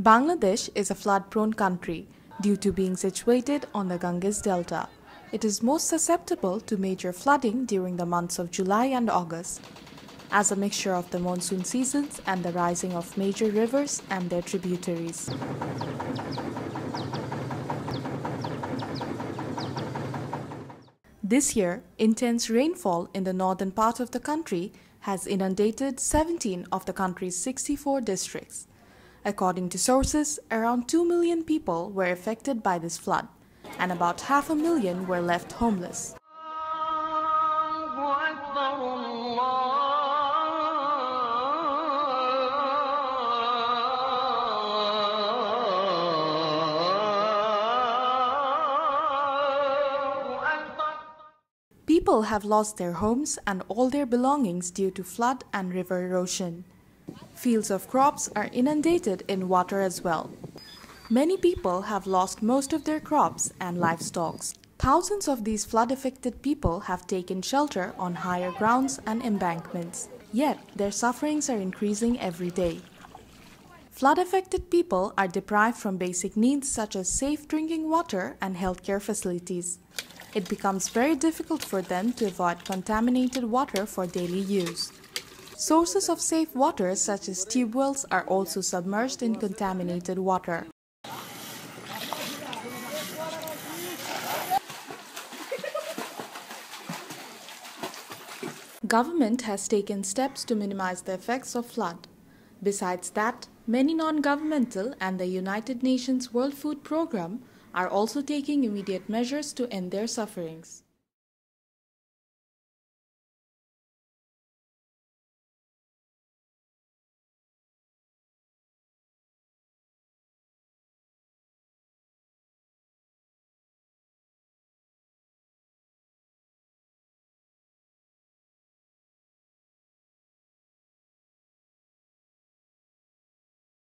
Bangladesh is a flood-prone country due to being situated on the Ganges Delta. It is most susceptible to major flooding during the months of July and August, as a mixture of the monsoon seasons and the rising of major rivers and their tributaries. This year, intense rainfall in the northern part of the country has inundated 17 of the country's 64 districts. According to sources, around 2 million people were affected by this flood, and about half a million were left homeless. People have lost their homes and all their belongings due to flood and river erosion. Fields of crops are inundated in water as well. Many people have lost most of their crops and livestock. Thousands of these flood-affected people have taken shelter on higher grounds and embankments. Yet, their sufferings are increasing every day. Flood-affected people are deprived from basic needs such as safe drinking water and healthcare facilities. It becomes very difficult for them to avoid contaminated water for daily use. Sources of safe water such as tube wells are also submerged in contaminated water. Government has taken steps to minimize the effects of flood. Besides that, many non-governmental and the United Nations World Food Programme are also taking immediate measures to end their sufferings.